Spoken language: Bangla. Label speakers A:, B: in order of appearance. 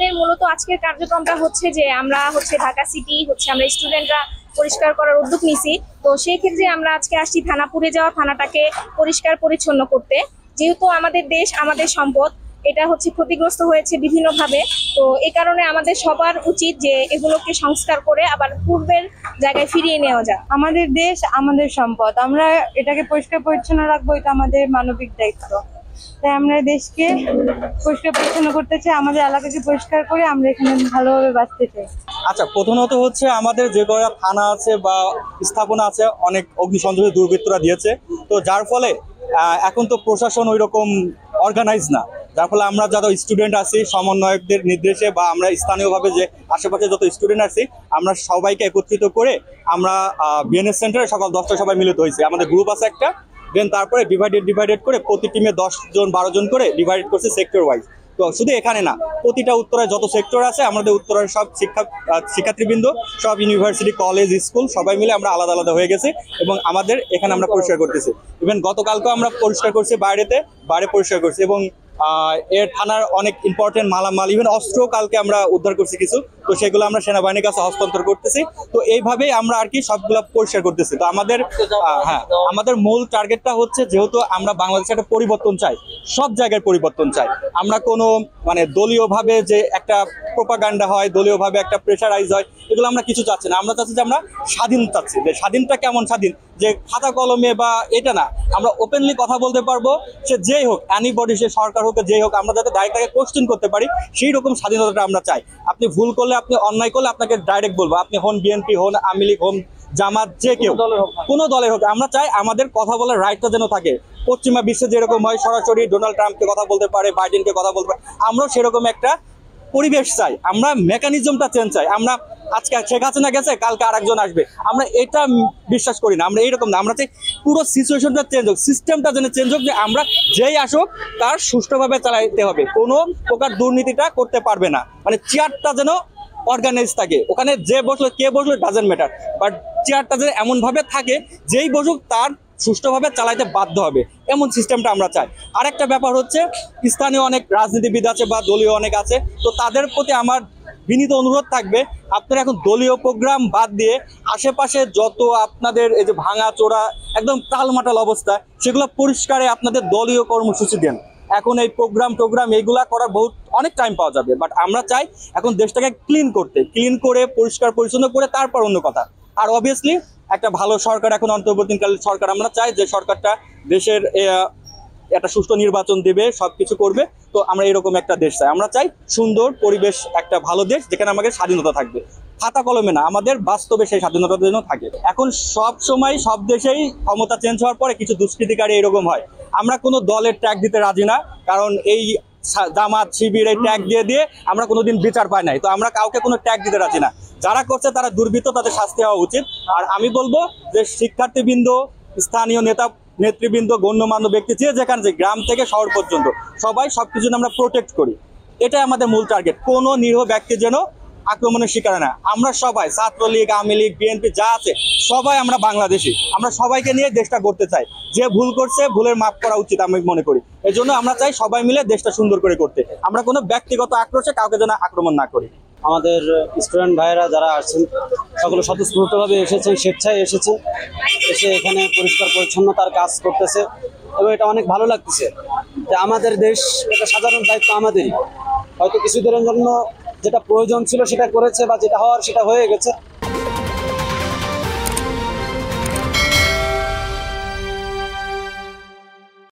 A: আমাদের মূলত আজকের কার্যক্রমটা হচ্ছে যে আমরা হচ্ছে ঢাকা সিটি, হচ্ছে আমরা স্টুডেন্টরা পরিষ্কার করার উদ্যোগ নিছি। তো সেই ক্ষেত্রে আমরা আজকে আসছি থানাপুরে যাওয়া থানাটাকে পরিষ্কার পরিচ্ছন্ন করতে। যেহেতু আমাদের দেশ আমাদের সম্পদ, এটা হচ্ছে ক্ষতিগ্রস্ত হয়েছে বিভিন্নভাবে। তো এই কারণে আমাদের সবার উচিত যে এগুলোকে সংস্কার করে আবার পূর্বের জায়গায় ফিরিয়ে নেওয়া যায়
B: আমাদের দেশ আমাদের সম্পদ, আমরা এটাকে পরিষ্কার পরিচ্ছন্ন রাখব, এটা আমাদের মানবিক দায়িত্ব। তাই আমরা দেশকে পরিষ্কার পরিচ্ছন্ন করতে চাই, আমাদের এলাকাকে পরিষ্কার করে আমরা এখানে ভালোভাবে বাঁচতে চাই।
C: আচ্ছা প্রথমত হচ্ছে আমাদের যে কয়টা থানা আছে বা স্থাপনা আছে, অনেক অগ্নিসংযোগের দুর্বৃত্তরা দিয়েছে। তো যার ফলে এখন তো প্রশাসন ওই রকম অর্গানাইজ না। যার ফলে আমরা যত স্টুডেন্ট আছি, সমন্বয়কদের নির্দেশে বা আমরা স্থানীয়ভাবে যে আশেপাশে যত স্টুডেন্ট আছি, আমরা সবাইকে একত্রিত করে আমরা বিএনএস সেন্টারে সকাল দশটায় সবাই মিলিত হয়েছে। আমাদের গ্রুপ আছে একটা দেন তারপরে ডিভাইডেড ডিভাইডেড করে প্রতি টিমে দশ জন, বারো জন করে ডিভাইডেড করছে সেক্টর ওয়াইজ তো শুধু এখানে না, প্রতিটা উত্তরায় যত সেক্টর আছে, আমাদের উত্তরের সব শিক্ষা শিক্ষার্থীবৃন্দ, সব ইউনিভার্সিটি কলেজ স্কুল সবাই মিলে আমরা আলাদা আলাদা হয়ে গেছি এবং আমাদের এখানে আমরা পরিষ্কার করতেছি। ইভেন গতকালকেও আমরা পরিষ্কার করছি বাইরেতে, বাইরে পরিষ্কার করছি এবং এর থানার অনেক ইম্পর্টেন্ট মালামাল ইভেন অস্ত্র কালকে আমরা উদ্ধার করছি কিছু। তো সেগুলো আমরা সেনাবাহিনীর কাছে হস্তান্তর করতেছি। তো এইভাবেই আমরা আর কি সবগুলো পরিষ্কার করতেছি। তো আমাদের হ্যাঁ আমাদের মূল টার্গেটটা হচ্ছে যেহেতু আমরা বাংলাদেশে একটা পরিবর্তন চাই, সব জায়গায় পরিবর্তন চাই। আমরা কোনো মানে দলীয়ভাবে যে একটা প্রোপাগান্ডা হয়, দলীয়ভাবে একটা প্রেশারাইজ হয়, এগুলো আমরা কিছু চাচ্ছি না। আমরা চাচ্ছি যে আমরা স্বাধীন চাচ্ছি। যে স্বাধীনটা কেমন স্বাধীন? যে খাতা কলমে বা এটা না। আমরা ওপেনলি কথা বলতে পারব, সে যেই হোক অ্যানিবডি সে সরকার হোক যেই হোক, আমরা যাতে ডাইরেক্ট তাকে কোশ্চেন করতে পারি সেই রকম স্বাধীনতাটা আমরা চাই। আপনি ভুল করলে আপনি অন্যায় করলে আপনাকে ডাইরেক্ট বলব। আপনি হন বিএনপি হন আওয়ামী লীগ হন জামাত যে কেউ। কোনো দলের হোক আমরা চাই আমাদের কথা বলার রাইটটা যেন থাকে। পশ্চিমা বিশ্বে যেরকম হয় সরাসরি ডোনাল্ড ট্রাম্পকে কথা বলতে পারে বাইডেনকে কথা বলতে পারে আমরাও সেরকম একটা পরিবেশ চাই। আমরা মেকানিজমটা চেঞ্জ চাই। আমরা আজকে শেখ হাসিনা গেছে কালকে আরেকজন আসবে। আমরা এটা বিশ্বাস করি না। আমরা এইরকম না। আমরা চাই পুরো সিচুয়েশনটা চেঞ্জ হোক সিস্টেমটা যেন চেঞ্জ হোক যে আমরা যেই আসুক তার সুষ্ঠুভাবে চালাইতে হবে। কোনো প্রকার দুর্নীতিটা করতে পারবে না। মানে চেয়ারটা যেন অর্গানাইজ থাকে। ওখানে যে বসল, কে বসল ডাজেন্ট ম্যাটার বাট চেয়ারটা যেন এমনভাবে থাকে, যেই বসুক তার সুষ্ঠুভাবে চালাইতে বাধ্য হবে। এমন সিস্টেমটা আমরা চাই। আরেকটা ব্যাপার হচ্ছে, স্থানীয় অনেক রাজনীতিবিদ আছে বা দলীয় অনেক আছে, তো তাদের প্রতি আমার বিনীত অনুরোধ থাকবে, আপনারা এখন দলীয় প্রোগ্রাম বাদ দিয়ে আশেপাশে যত আপনাদের এই যে ভাঙা চোরা একদম টালমাটাল অবস্থা, সেগুলো পরিষ্কারে আপনাদের দলীয় কর্মসূচি দেন। এখন এই প্রোগ্রাম টোগ্রাম এইগুলা করার বহুত, অনেক টাইম পাওয়া যাবে। বাট আমরা চাই এখন দেশটাকে ক্লিন করতে। ক্লিন করে, পরিষ্কার, পরিচ্ছন্ন করে তারপর অন্য কথা। আর অবভিয়াসলি একটা ভালো সরকার এখন অন্তর্বর্তীকালীন সরকার, আমরা চাই যে সরকারটা দেশের একটা সুষ্ঠু নির্বাচন দেবে, সবকিছু করবে। তো আমরা এরকম একটা দেশ চাই। আমরা চাই সুন্দর পরিবেশ, একটা ভালো দেশ যেখানে আমাদের স্বাধীনতা থাকবে। খাতা কলমে না, আমাদের বাস্তবে সেই স্বাধীনতার জন্য থাকে। এখন সব সময় সব দেশেই ক্ষমতা চেঞ্জ হওয়ার পরে কিছু দুষ্কৃতিকারী এরকম হয়। আমরা কোনো দলের ট্যাগ দিতে রাজি না, কারণ এই জামাত শিবির এই ট্যাগ দিয়ে দিয়ে আমরা কোনোদিন বিচার পাই নাই। তো আমরা কাউকে কোনো ট্যাগ দিতে রাজি না। যারা করছে তারা দুর্বৃত্ত, তাদের শাস্তি হওয়া উচিত। আর আমি বলব যে শিক্ষার্থীবৃন্দ, স্থানীয় নেতা, নেতৃবৃন্দ, গণ্যমান্য ব্যক্তি, যে যেখানে যে গ্রাম থেকে শহর পর্যন্ত, সবাই সবকিছু যেন আমরা প্রোটেক্ট করি। এটাই আমাদের মূল টার্গেট কোনো নিরীহ ব্যক্তি যেন আক্রমণের শিকার না। আমরা সবাই, ছাত্রলীগ, আওয়ামী লীগ, বিএনপি, যা আছে, সবাই আমরা বাংলাদেশি। আমরা সবাইকে নিয়ে দেশটা করতে চাই। যে ভুল করছে, ভুলের মাপ করা উচিত আমি মনে করি। এই জন্য আমরা চাই সবাই মিলে দেশটা সুন্দর করে করতে। আমরা কোনো ব্যক্তিগত আক্রোশে কাউকে যেন আক্রমণ না করি।
D: আমাদের স্টুডেন্ট ভাইয়েরা যারা আসছেন, সকলে স্বতঃস্ফূর্তভাবে এসেছেন, স্বেচ্ছায় এসেছে। এসে এখানে পরিষ্কার পরিচ্ছন্নতার কাজ করতেছে এবং এটা অনেক ভালো লাগতেছে যে আমাদের দেশ এটা সাধারণ দায়িত্ব আমাদেরই। হয়তো কিছুদিনের জন্য যেটা প্রয়োজন ছিল সেটা করেছে বা যেটা হওয়ার সেটা হয়ে গেছে।